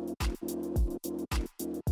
あ!